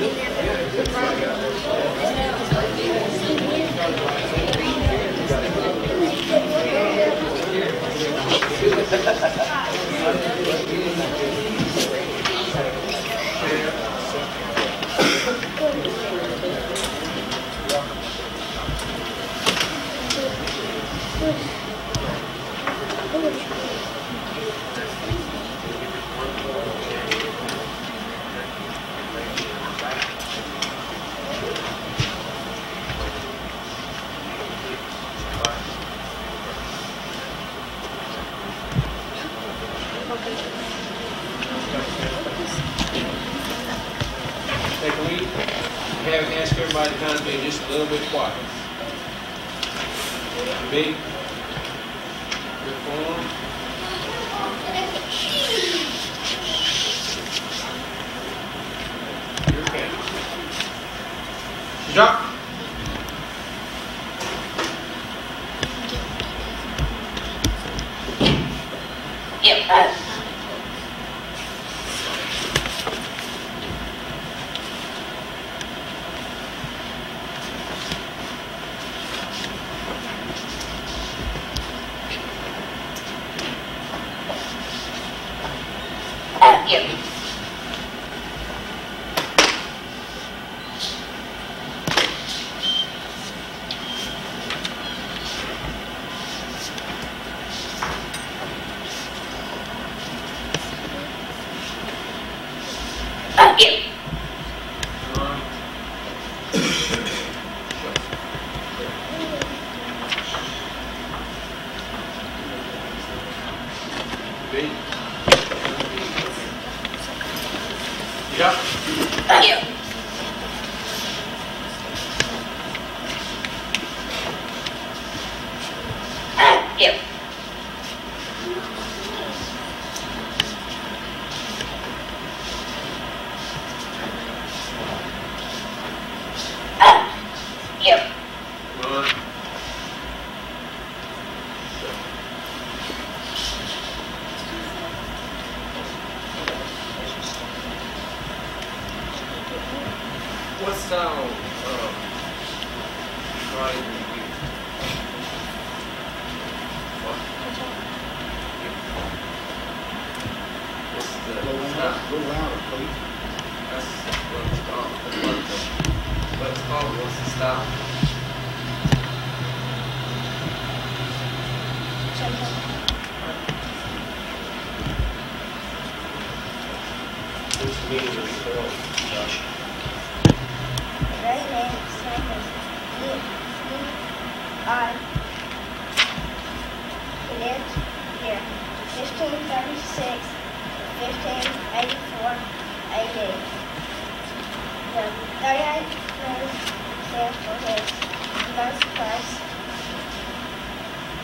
Yeah. everybody concentrate just a little bit quiet. Reform. Drop. Yep.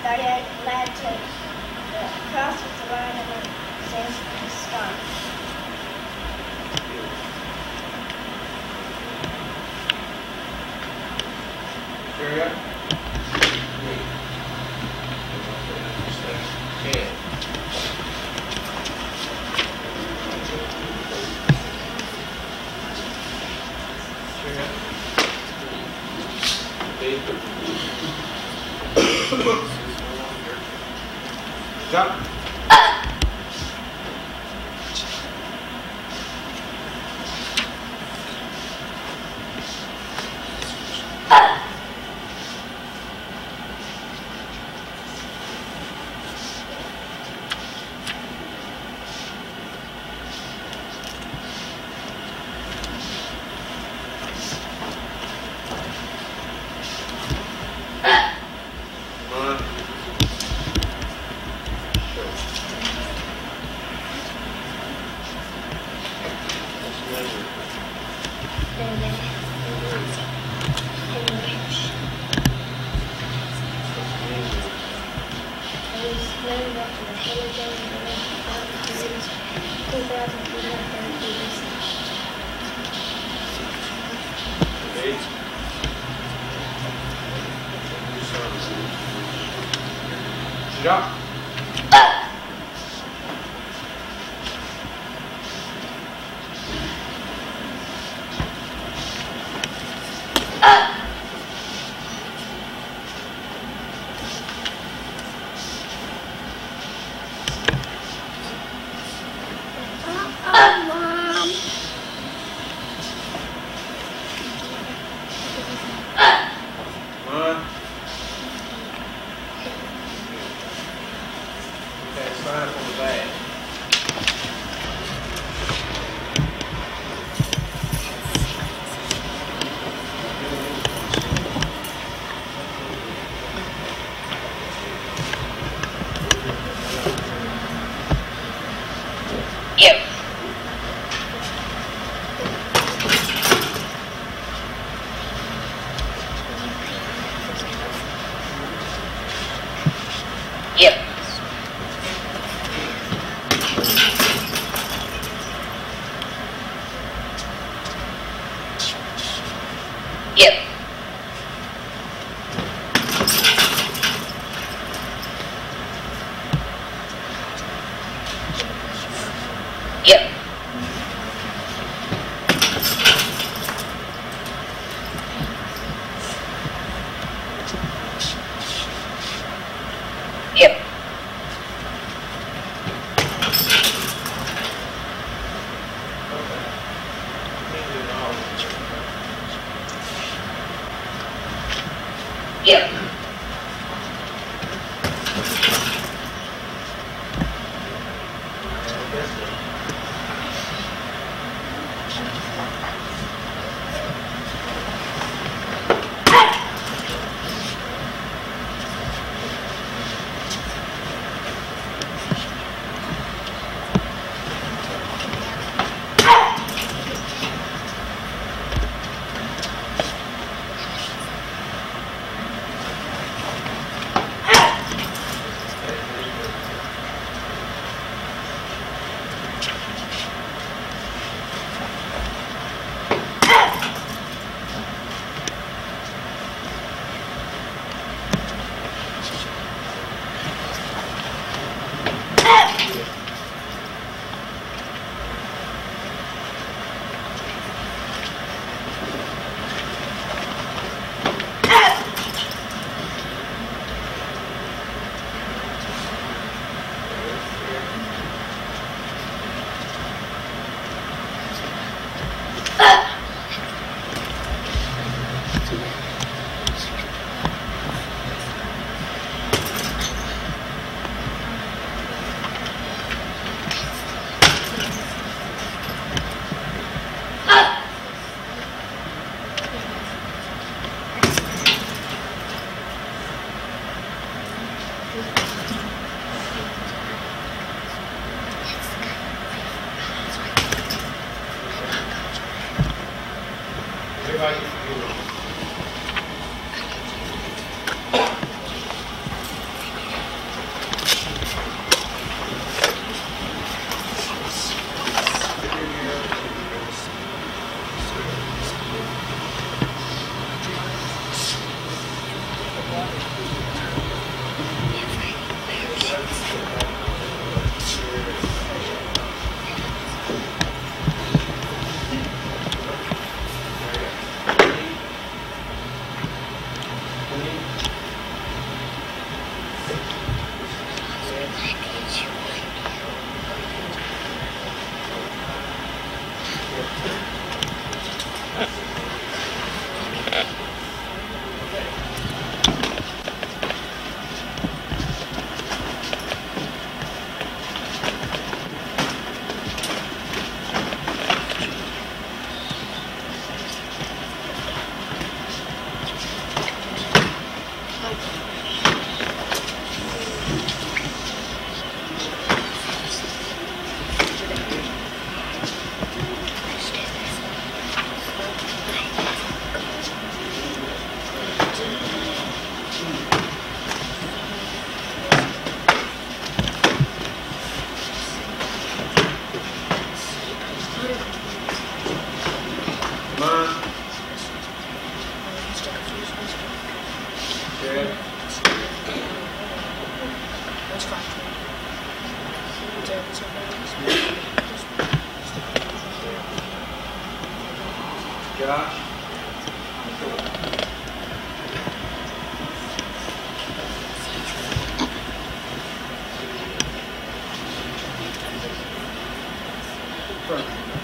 started led to the cross the line of the saints and scum. Area. Ew. Jump.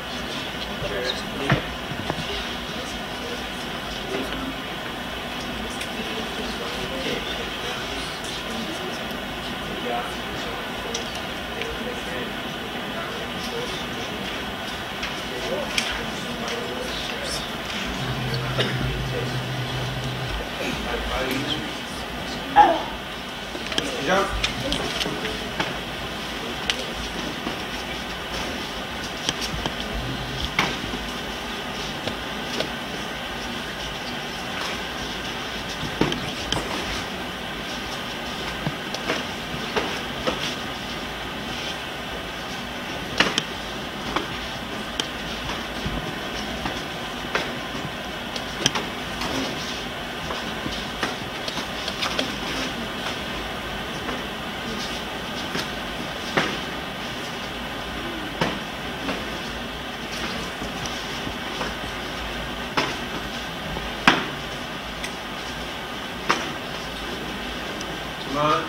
On.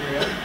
Here.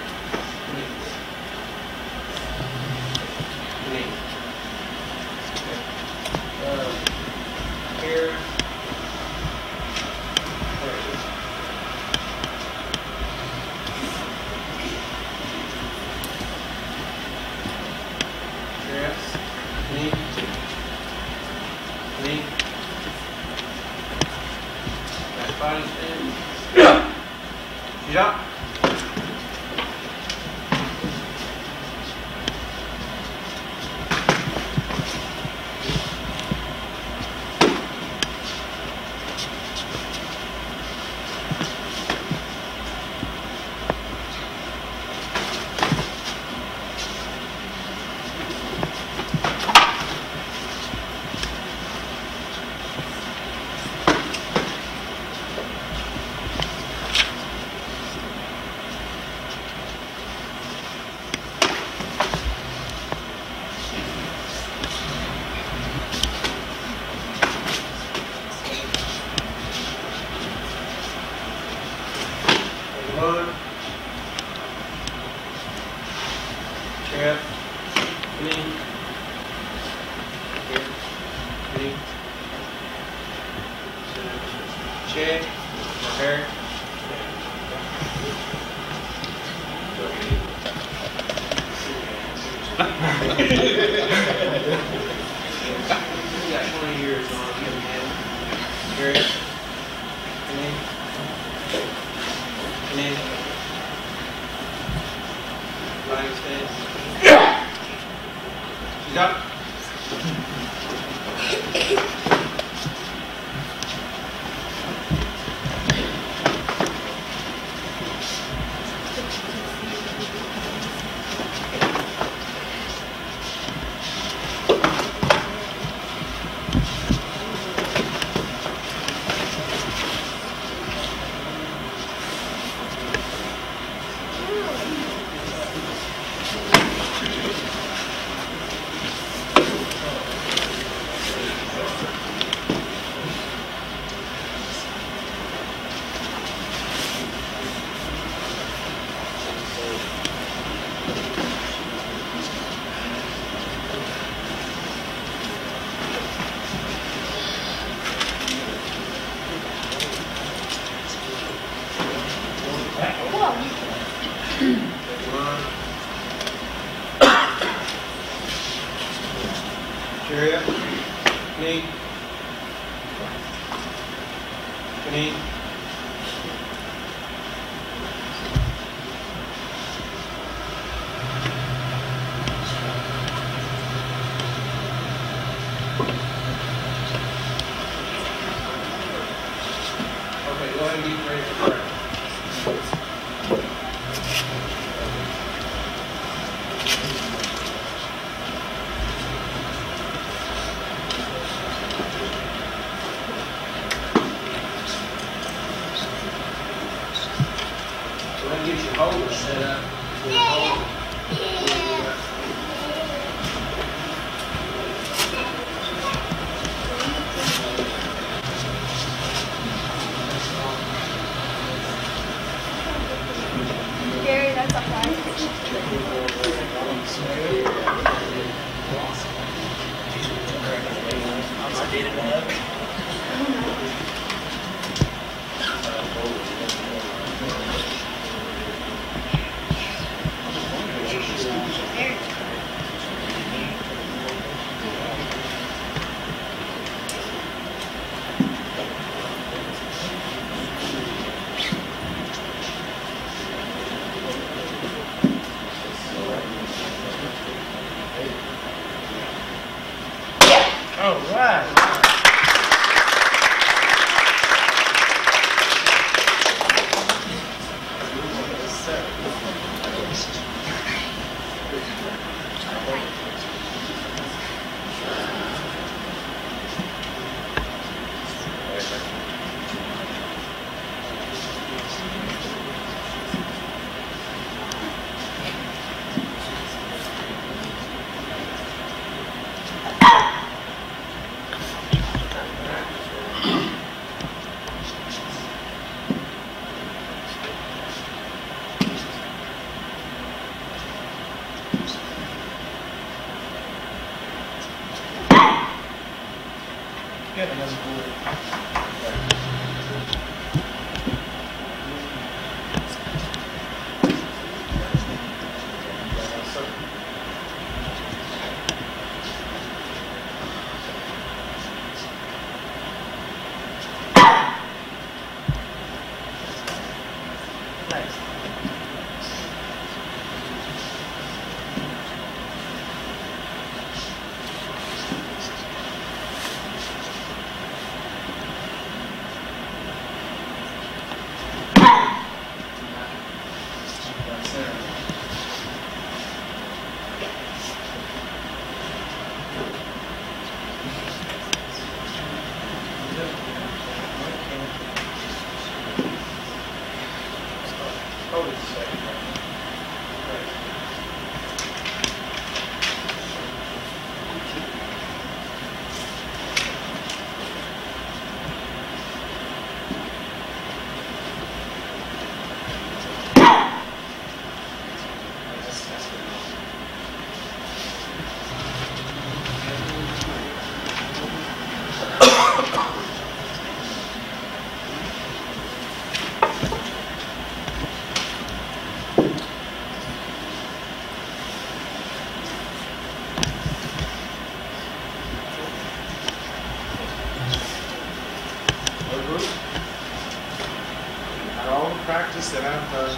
set up a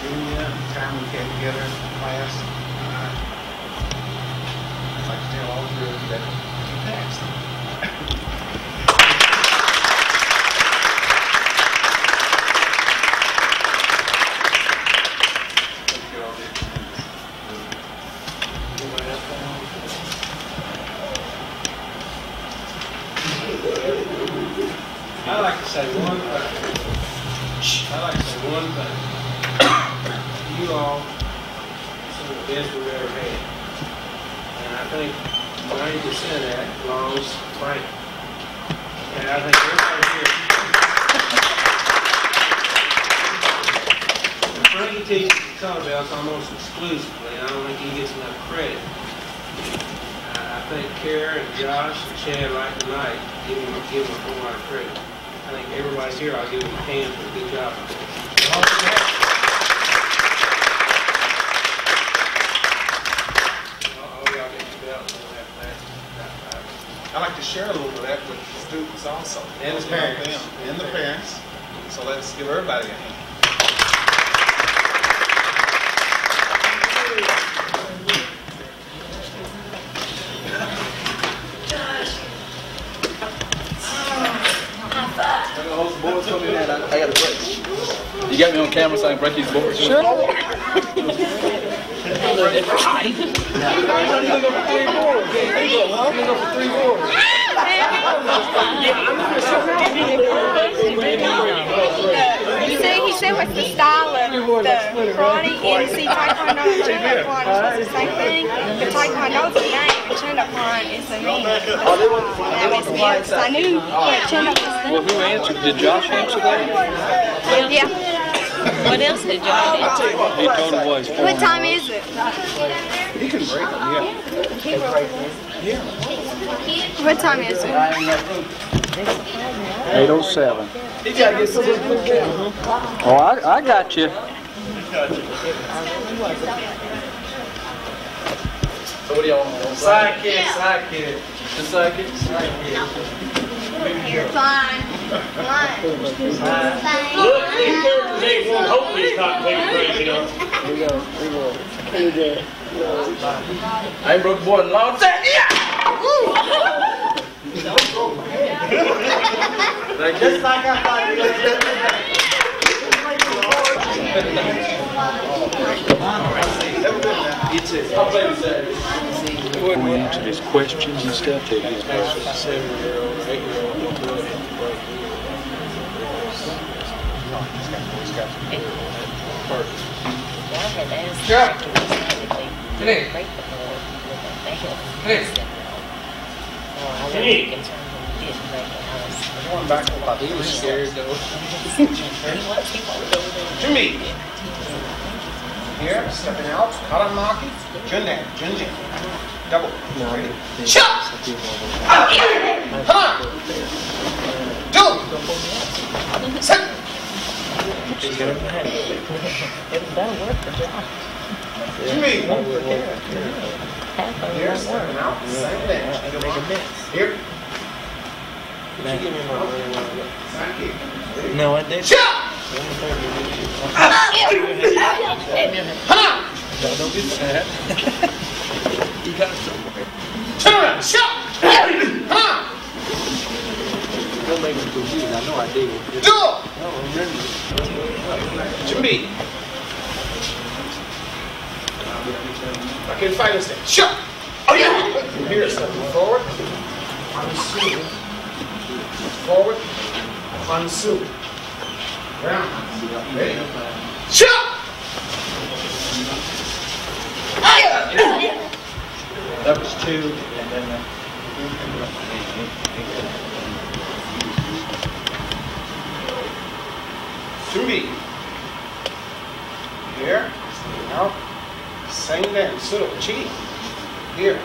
senior family get together class. Uh, I'd like to tell all of you that you passed. Exclusively, I don't think he gets enough credit. I I think Kara and Josh and Chad right tonight, give him, give him a whole lot of credit. I think everybody here, I'll give them a hand for a good job. All y'all get the belt, we'll have that. I like to share a little bit of that with the students also. And the parents. And the parents. So let's give everybody a hand. Boards coming I I got a break. You got me on camera so I can break these boards? Sure. You see, he said what's the style of the karate and see taekwondo and chin-up karate is the same thing. The taekwondo's the name and chin-up karate is the meaning. That was me. I knew what chin-up Well, who answered? Did Josh answer that? Yeah. What else did Josh do? He told him what his What time is it? He can break them, yeah. What time is it? Eight oh seven. Oh, I, I got you. So what do y'all want? Sidekick, sidekick. The second? Sidekick. Fine. Fine. Look, these characters ain't one, hopefully it's not taking crazy, you know. I ain't broke the board in a long time. Yeah! Thank you. like I thought You too. I'll play with Saturday. Go ahead and answer his questions and stuff. Take his Seven-year-old, eight-year-old, don't do it. Y'all had asked Frank if he said if they Hey. break the board, would they help? Hey. Well, I wasn't Hey. concerned when he didn't break it. I was. Going back to He was scared there. Jimmy. Here, stepping out, Karamaki, Jundan, Junjin. Double. Ready? Shot! Ha! Two! Set! It that'll work for Josh. Jimmy. Half of it Here, stepping out, same bench. Come on. Here. Did you give me my money while I Side kick. No, I didn't. Shot! Don't get sad. Turn around! Ha! Don't make me I know I did. Do! I don't remember. Jimmy. I can fight this thing. Shot! Oh yeah! Here, forward. Mansu. Forward. Shot! That was two, and then the. Jimmy. Here. Same of cheat. Here.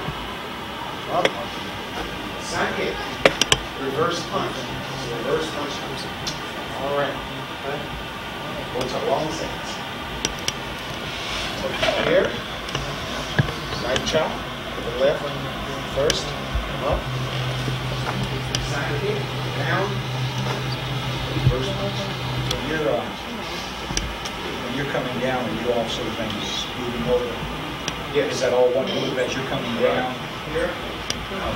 Reverse punch. Reverse punch. All right. Okay. Go to long stance. Here. Side chop. To the left. First. Up. Side kick. Down. Punch. When you're, uh, when you're coming down and you also things moving over, Yes. is that all one move as you're coming down? Here.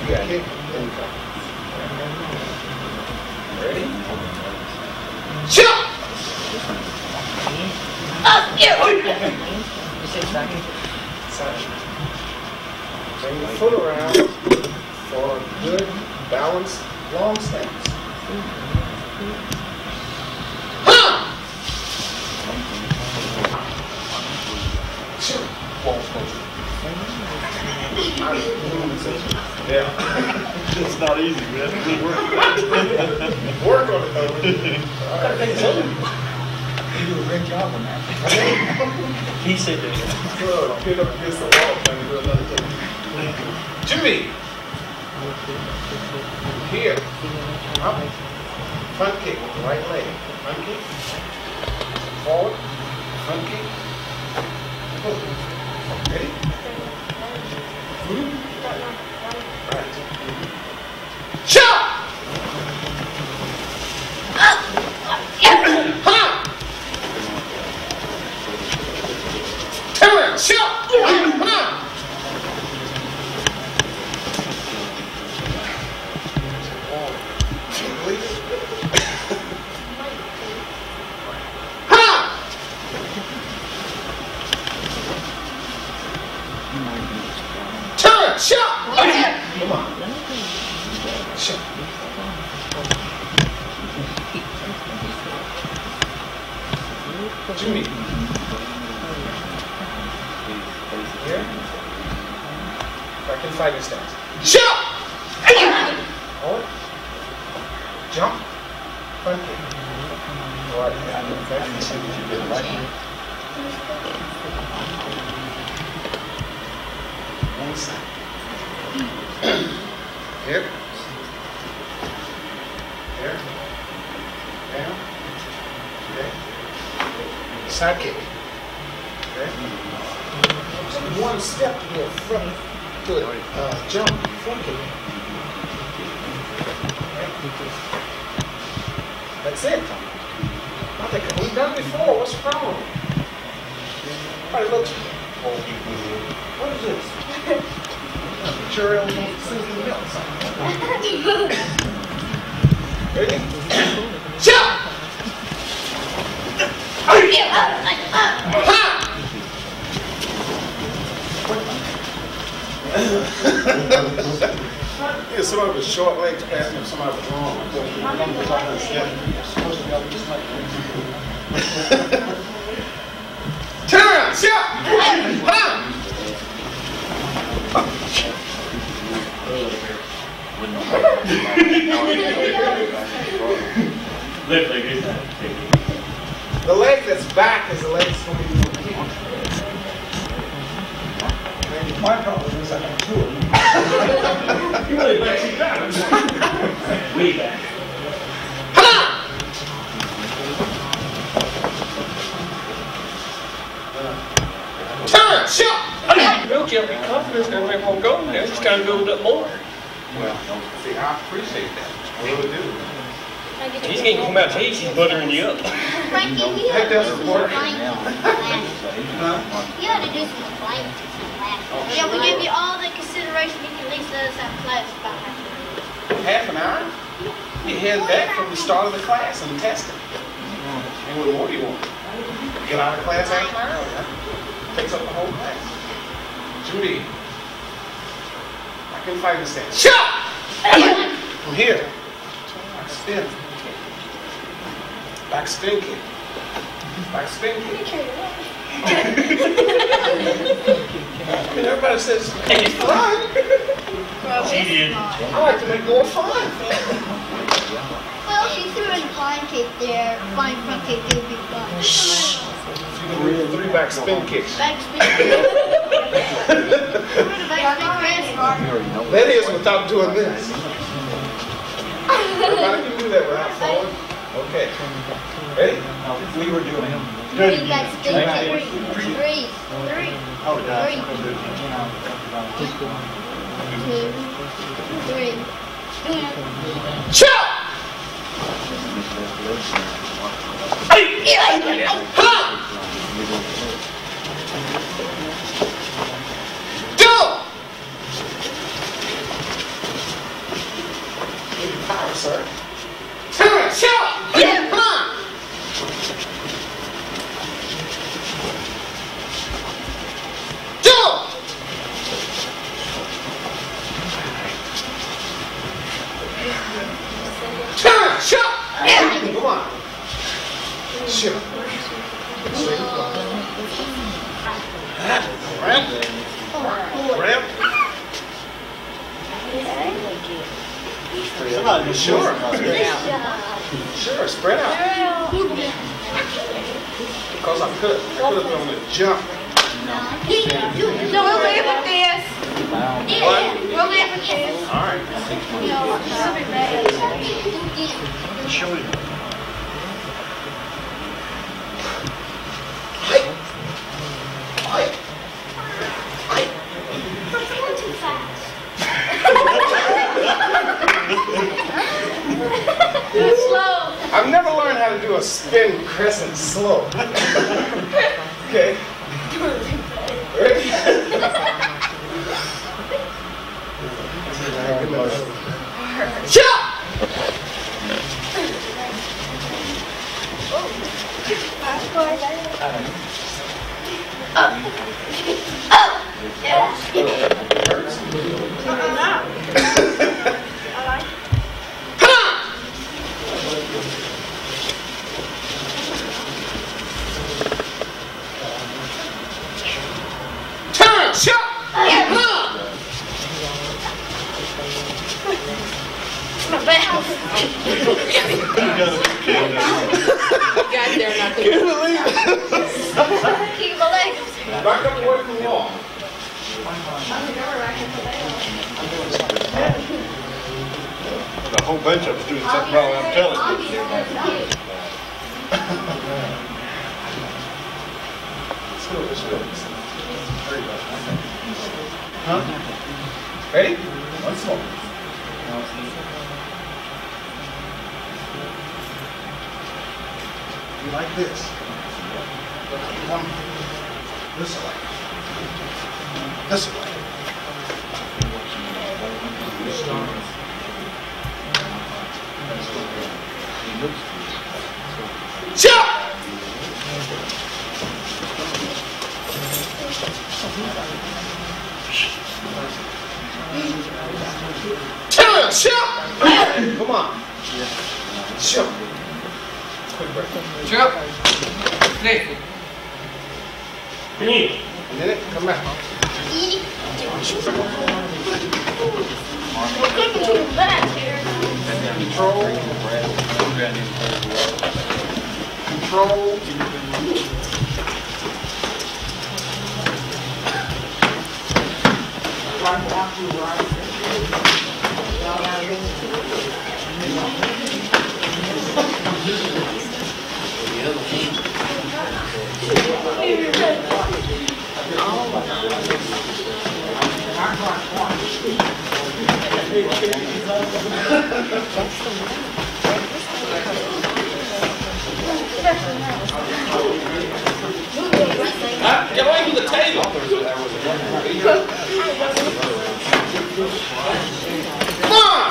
Yeah. Ready? Jump! Up, you. Side. Bring the foot around for a good balanced long stance. Yeah. It's not easy, man. Work. Work on it though. You do a great job on that. He said that. Good. Get up against the wall, trying to do another thing. Jimmy. Here. Up. Front kick with the right leg. Front kick. Forward. Front kick. Ready? Right. Jump! Ha! Turn, jump! Ha! Ha! Turn, jump! Come on. Jump. Jimmy. Here. Back in fighting stance. Oh. Jump! Hold. Jump. Front kick. Right. One side. Here. Here. Down. Okay. Side kick. Okay. Just one step to the front foot, uh, jump, front kick. Okay. That's it. I think we've done it before. What's the problem? Everybody looks. What is this? Sure, it'll sizzling milk. Ready? Jump! Ha! Yeah, somebody with short legs passing if somebody was long. Turn! Jump! Ha! Left leg is The leg that's back is the leg moving. My problem is I two of them. You really backseat driver. Way back. Jump! Bill can't be confident that they won't go there, just gotta build up more. Well, see, I appreciate that. I really do. He's gonna come out to you, he's buttering you up. Frankie, you Take had to that do some support. planking class. You had to do some planking class. Yeah, we give you all the consideration you can at least let us have class about half an hour. Half an hour? You head back from the start of the class and testing. Mm. And what more do you want? Get out of class half an hour, huh? Takes up the whole class. Judy. I can fight this thing. Shut! From here. Back spin. Back spin kick. Back spin kick. And everybody says, it's fun. She did. I like to make more fun. Well, she threw in a flying kick there, flying front kick, it would be fun. Three back spin kicks. Back spin. Back spin. That is without doing this. Everybody can do that without falling. Okay. Ready? We were doing three. That's three. Three. Three. Three. Oh, yeah. Three. Two. Three. Chill! Do! Power, sir. Two, chill! Jump! Come oh, oh, on! Turn, shut! Come on! Got there, not Can you believe? Keep my legs. Back up away from the wall. A whole bunch of us doing something wrong, I'm telling you. Let's go, let's go. Huh? Ready? Once more. You like this? Come this way. This way. Jump! Turn, jump! Come on. Jump. Quick break. Jump. Nick. Hey. A minute, come back. We're kicking to the back here. Control. Control. Get away from the table. Come on!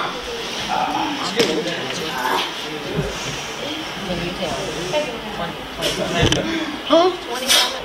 Can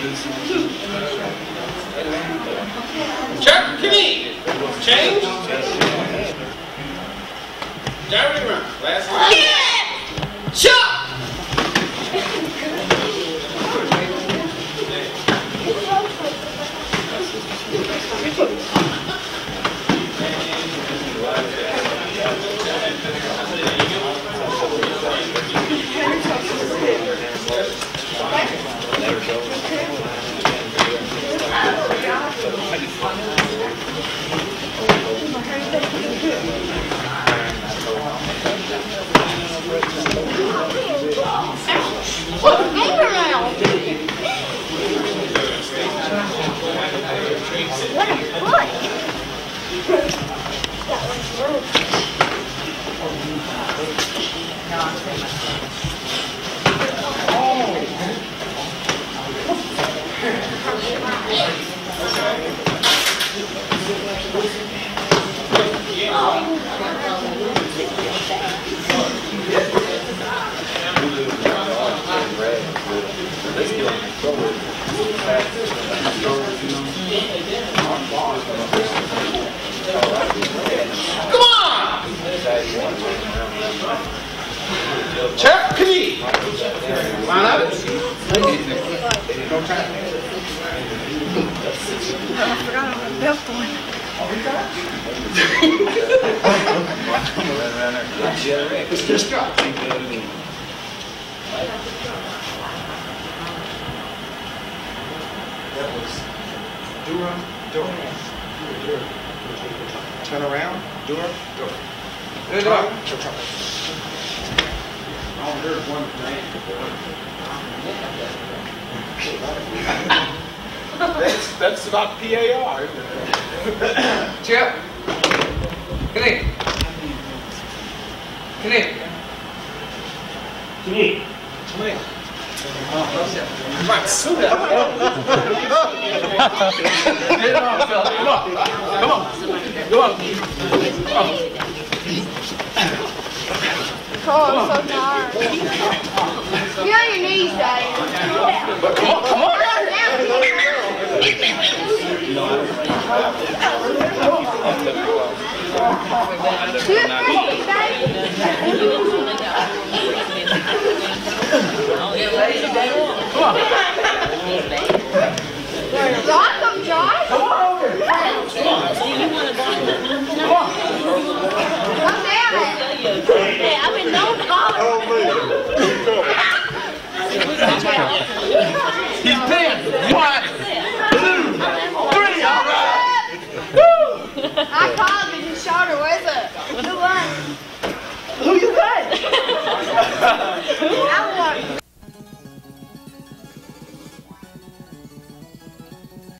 Chuck, come. Change. Jeremy run. Last one. Jump! Game around. What a foot. That one's rude. Here. Line up. I forgot I'm a belt one. It's just got. That was Durham, Durham. Turn around, Durham, Durham. Good luck. Oh, I heard one thing. That's, that's about PAR, isn't it? Chip. Come here. Come here. Come here. Come here. Right, suit up. Get it on, fella. Come on. Come on. Come on. Cole, I'm so tired. Get on your knees, Daddy. Come on, come on. It first, Daddy. Rock 'em, Josh. Come down it. Hey, I've been known to holler. He's pinned. One, two, three. All right. I called it his shoulder. Where's it? Who won? Who you got?